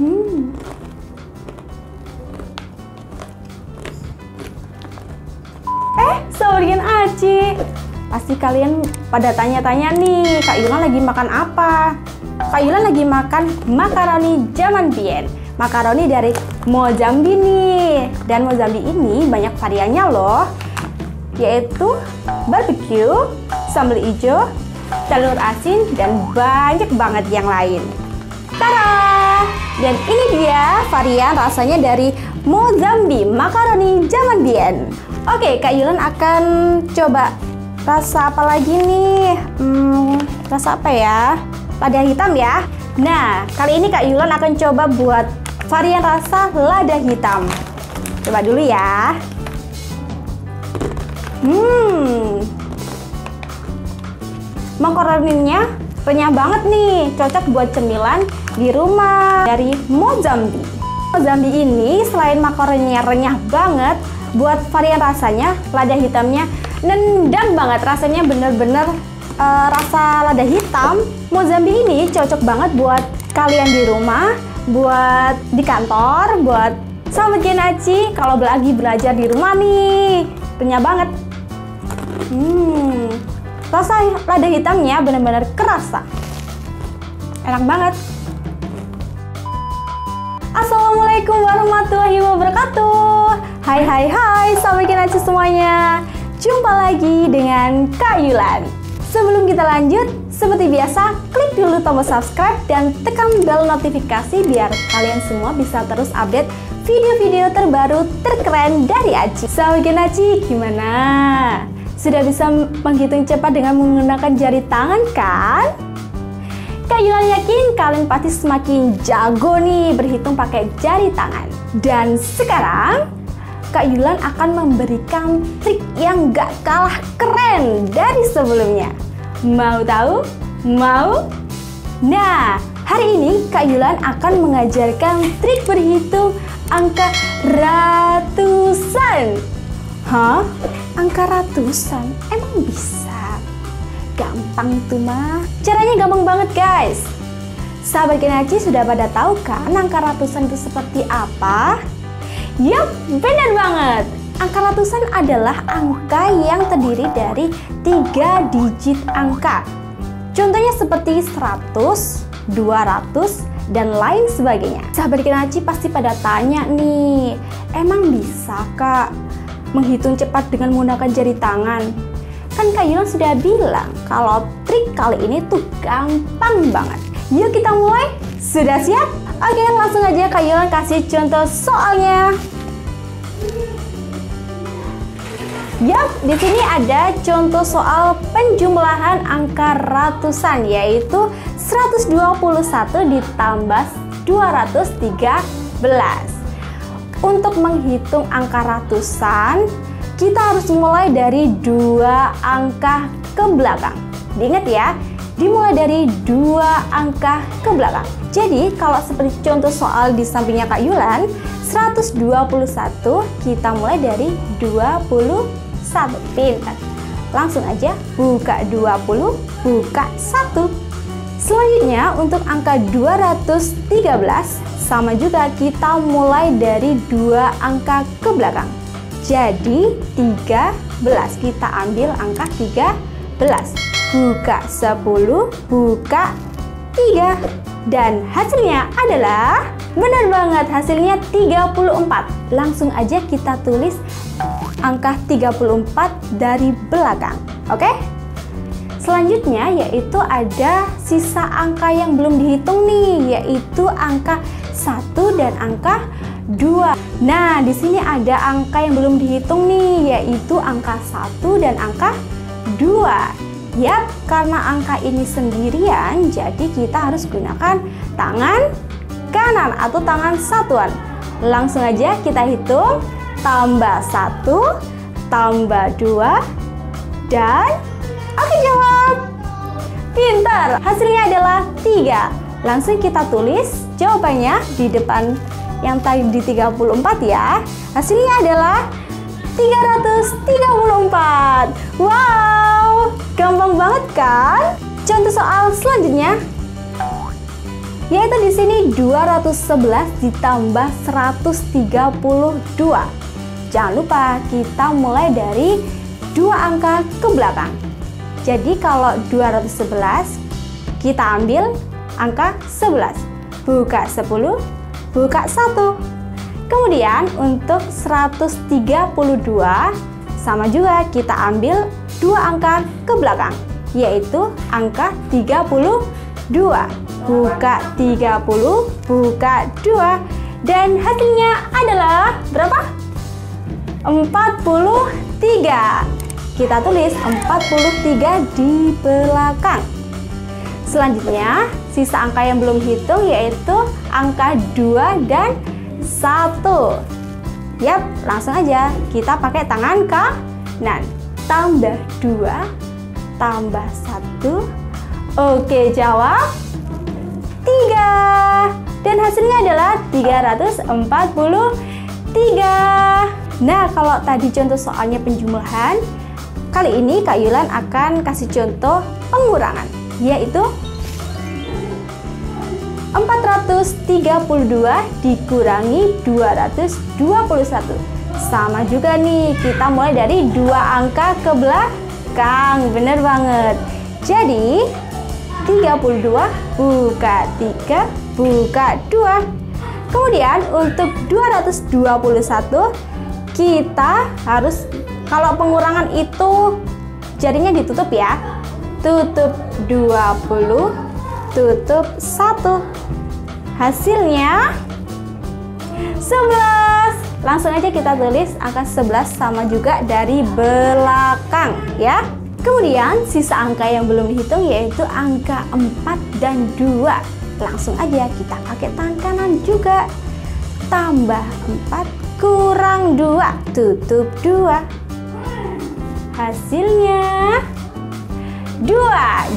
Hmm. Eh, Sobrian Aci. Pasti kalian pada tanya-tanya nih, Kak Yulan lagi makan apa? Kak Yulan lagi makan makaroni zaman bien. Makaroni dari Mozambi nih. Dan Mozambi ini banyak variannya loh. Yaitu barbecue, sambal hijau, telur asin, dan banyak banget yang lain. Tada! Dan ini dia varian rasanya dari Mozambi makaroni zaman bien. Oke, Kak Yulan akan coba rasa apa lagi nih? Hmm, rasa apa ya? Lada hitam ya. Nah, kali ini Kak Yulan akan coba buat varian rasa lada hitam. Coba dulu ya. Hmm, makaroninya renyah banget nih, cocok buat cemilan di rumah dari Mozambi. Mozambi ini selain makaroninya renyah banget, buat varian rasanya lada hitamnya nendang banget. Rasanya bener-bener uh, rasa lada hitam. Mozambi ini cocok banget buat kalian di rumah buat di kantor buat sahabat Genaci kalau lagi belajar di rumah nih renyah banget. Hmm rasa lada hitamnya bener-bener kerasa. Enak banget Assalamualaikum warahmatullahi wabarakatuh Hai hai hai Sahabat Kinaci semuanya Jumpa lagi dengan Kak Yulan Sebelum kita lanjut Seperti biasa klik dulu tombol subscribe Dan tekan bel notifikasi Biar kalian semua bisa terus update Video-video terbaru terkeren dari Aci Sahabat Kinaci gimana? Sudah bisa menghitung cepat dengan menggunakan jari tangan kan? Kak Yulan yakin kalian pasti semakin jago nih berhitung pakai jari tangan. Dan sekarang, Kak Yulan akan memberikan trik yang gak kalah keren dari sebelumnya. Mau tahu? Mau? Nah, hari ini Kak Yulan akan mengajarkan trik berhitung angka ratusan. Hah? Angka ratusan? Emang bisa? Gampang tuh mah. Caranya gampang banget guys. Sahabat Genaci sudah pada tahu kan angka ratusan itu seperti apa? Yap, benar banget. Angka ratusan adalah angka yang terdiri dari tiga digit angka. Contohnya seperti 100, 200, dan lain sebagainya. Sahabat Genaci pasti pada tanya nih, emang bisa kak menghitung cepat dengan menggunakan jari tangan? Kan Kak sudah bilang kalau trik kali ini tuh gampang banget. Yuk kita mulai. Sudah siap? Oke, langsung aja Kak Yulan kasih contoh soalnya. Yap, di sini ada contoh soal penjumlahan angka ratusan yaitu 121 ditambah 213. Untuk menghitung angka ratusan, kita harus mulai dari dua angka ke belakang. Diingat ya, dimulai dari dua angka ke belakang. Jadi kalau seperti contoh soal di sampingnya Kak Yulan, 121 kita mulai dari 21. Pintar. Langsung aja buka 20, buka 1. Selanjutnya untuk angka 213 sama juga kita mulai dari dua angka ke belakang. Jadi 13 kita ambil angka 13 Buka 10 buka 3 Dan hasilnya adalah Benar banget hasilnya 34 Langsung aja kita tulis angka 34 dari belakang Oke? Selanjutnya yaitu ada sisa angka yang belum dihitung nih Yaitu angka 1 dan angka 2. Nah, di sini ada angka yang belum dihitung nih, yaitu angka 1 dan angka 2. Yap, karena angka ini sendirian, jadi kita harus gunakan tangan kanan atau tangan satuan. Langsung aja kita hitung, tambah 1, tambah 2, dan oke jawab. Pintar, hasilnya adalah 3. Langsung kita tulis jawabannya di depan yang tadi di 34 ya. Hasilnya adalah 334. Wow, gampang banget kan? Contoh soal selanjutnya. Yaitu di sini 211 ditambah 132. Jangan lupa kita mulai dari dua angka ke belakang. Jadi kalau 211 kita ambil angka 11. Buka 10, buka 1. Kemudian untuk 132 sama juga kita ambil dua angka ke belakang yaitu angka 32 buka 30 buka 2 dan hasilnya adalah berapa? 43 kita tulis 43 di belakang selanjutnya sisa angka yang belum hitung yaitu angka 2 dan 1 Yap, langsung aja. Kita pakai tangan kanan. Tambah 2 tambah 1 Oke, jawab 3 dan hasilnya adalah 343 Nah, kalau tadi contoh soalnya penjumlahan Kali ini Kak Yulan akan kasih contoh pengurangan Yaitu 432 dikurangi 221 sama juga nih kita mulai dari dua angka ke belakang. Bener banget. Jadi 32 buka 3 buka 2 kemudian untuk 221 kita harus kalau pengurangan itu jadinya ditutup ya. Tutup 20 tutup 1 hasilnya 11 langsung aja kita tulis angka 11 sama juga dari belakang ya. Kemudian sisa angka yang belum dihitung yaitu angka 4 dan 2 langsung aja kita pakai tangan kanan juga. Tambah 4 kurang 2 tutup 2 hasilnya 2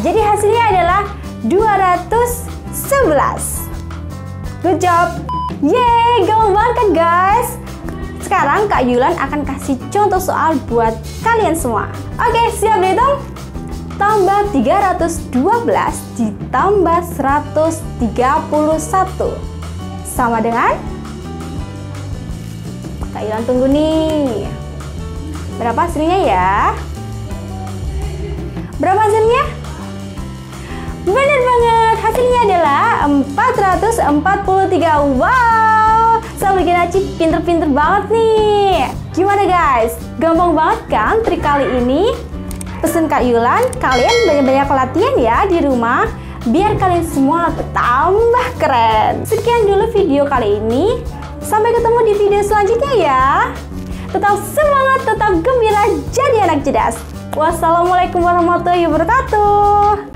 jadi hasilnya adalah 211 Good job Yeay, gampang banget guys Sekarang Kak Yulan akan kasih contoh soal buat kalian semua Oke, siap dihitung? Tambah 312 ditambah 131 Sama dengan? Kak Yulan tunggu nih Berapa hasilnya ya? Berapa hasilnya? Benar banget, hasilnya adalah 443 Wow, Sobat Genaci pinter-pinter banget nih. Gimana guys, gampang banget kan trik kali ini? Pesen Kak Yulan, kalian banyak-banyak latihan ya di rumah. Biar kalian semua tambah keren. Sekian dulu video kali ini. Sampai ketemu di video selanjutnya ya. Tetap semangat, tetap gembira, jadi anak cerdas Wassalamualaikum warahmatullahi wabarakatuh